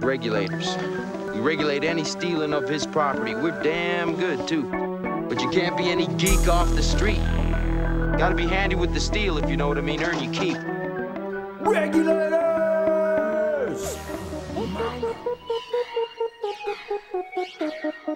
Regulators. We regulate any stealing of his property. We're damn good, too. But you can't be any geek off the street. Gotta be handy with the steel, if you know what I mean. Earn your keep. Regulators!